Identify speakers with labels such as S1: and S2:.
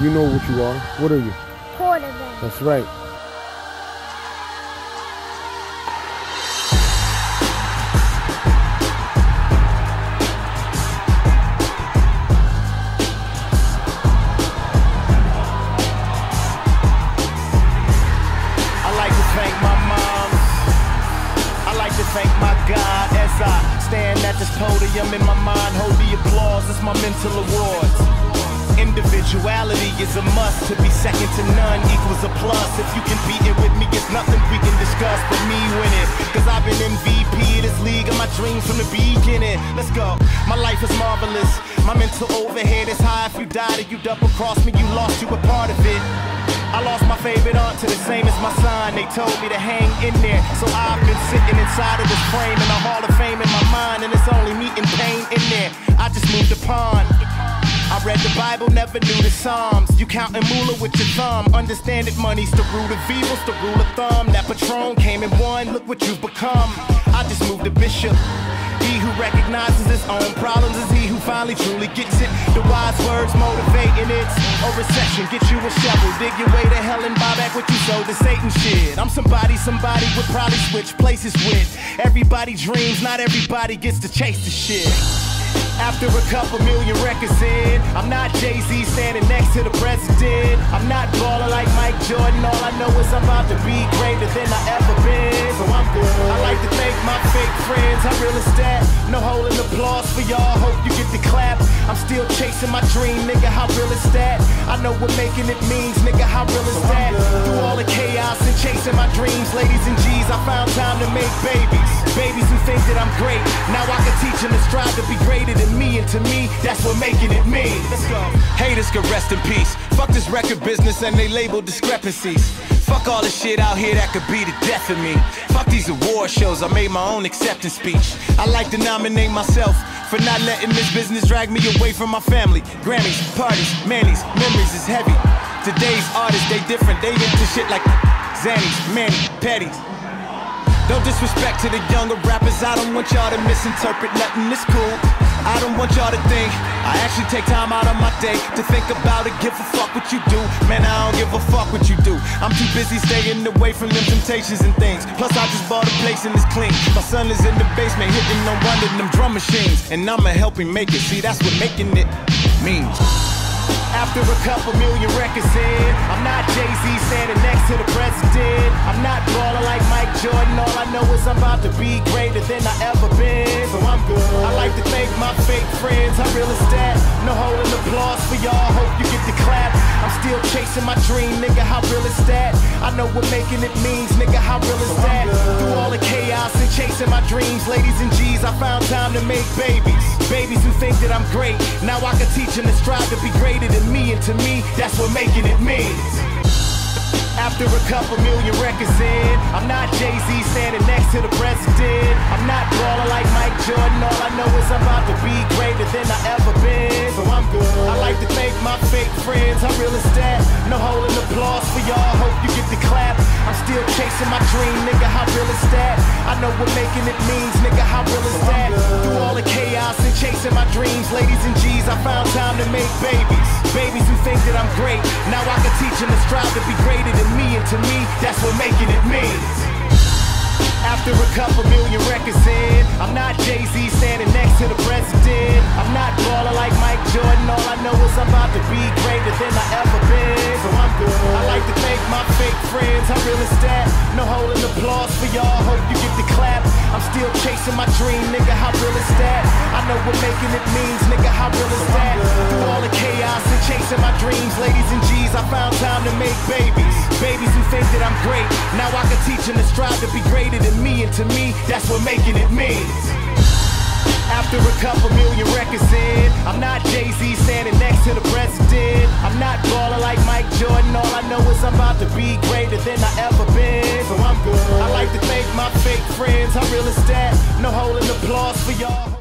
S1: You know what you are. What are you?
S2: Quarterback.
S1: That's right.
S3: I like to thank my mom. I like to thank my God as I stand at this podium in my mind. Hold the applause, it's my mental awards. Individuality is a must. To be second to none equals a plus. If you can beat it with me, it's nothing we can discuss but me winning. Cause I've been MVP of this league and my dreams from the beginning. Let's go. My life is marvelous. My mental overhead is high. If you died or you double crossed me, you lost, you were part of it. I lost my favorite aunt to the same as my son. They told me to hang in there. So I've been sitting inside of this frame in the hall of fame in my mind. And it's only me and pain in there. I just moved the pond. Read the Bible, never knew the Psalms. You counting moolah with your thumb. Understand it, money's the root of evil's the rule of thumb. That patron came in one, look what you've become. I just moved the bishop. He who recognizes his own problems is he who finally truly gets it. The wise words motivating it's a recession. Get you a shovel, dig your way to hell and buy back what you sold to Satan shit. I'm somebody somebody would probably switch places with. Everybody dreams, not everybody gets to chase the shit. After a couple million records in, I'm not Jay Z standing next to the president. I'm not baller like Mike Jordan. All I know is I'm about to be greater than I ever been. So I'm good. I like to thank my fake friends. How real is that? No holding applause for y'all. Hope you get the clap. I'm still chasing my dream, nigga. How real is that? I know what making it means, nigga. How real is that? Through all the chaos and chasing my dreams, ladies and G's, I found time to make babies. Think that I'm great. Now I can teach them to strive to be greater than me, and to me, that's what making it me. Let's go.
S4: Haters can rest in peace. Fuck this record business and they label discrepancies. Fuck all the shit out here that could be the death of me. Fuck these award shows, I made my own acceptance speech. I like to nominate myself for not letting this business drag me away from my family. Grammys, parties, Manny's, memories is heavy. Today's artists, they different, they into shit like Zannies, Manny, Petties. No disrespect to the younger rappers, I don't want y'all to misinterpret nothing, it's cool. I don't want y'all to think I actually take time out of my day to think about it, give a fuck what you do. Man, I don't give a fuck what you do. I'm too busy staying away from them temptations and things. Plus, I just bought a place and it's clean. My son is in the basement hitting on one of them drum machines, and I'ma help him make it. See, that's what making it means.
S3: After a couple million records in, I'm not Jay Z standing next to the president. I'm not baller like Mike Jordan. All I know is I'm about to be greater than I ever been. So I'm good. I like to thank my fake friends. How real is that? No holding applause for y'all. Hope you get the clap. I'm still chasing my dream, nigga. How real is that? I know what making it means, nigga. How real is that? Through all the chaos and chasing my dreams, ladies and G's, I found time to make babies. Babies who think that I'm great. Now I can teach them to strive to be greater than me, and to me, that's what making it means. After a couple million records in, I'm not Jay Z standing next to the president. I'm not baller like Mike Jordan. All I know is I'm about to be greater than I ever been. So I'm good. I like to thank my fake friends. How real is that? No holding applause for y'all. Still chasing my dream, nigga. How real is that? I know what making it means, nigga. How real is that? Through all the chaos and chasing my dreams, ladies and G's, I found time to make babies. Babies who think that I'm great. Now I can teach them to strive to be greater than me, and to me, that's what making it means. After a couple million records in, I'm not Jay Z standing next to the president. Friends. How real is that? No holding applause for y'all. Hope you get the clap. I'm still chasing my dream, nigga. How real is that? I know what making it means, nigga. How real is that? Through all the chaos and chasing my dreams, ladies and G's, I found time to make babies. Babies who think that I'm great. Now I can teach them to strive to be greater than me, and to me, that's what making it means. After a couple million records in, I'm not Jay Z standing next to the president. I'm not baller like Mike Jordan. All I know I'm about to be greater than I ever been. So I'm good. I like to thank my fake friends. How real is that? No holding applause for y'all.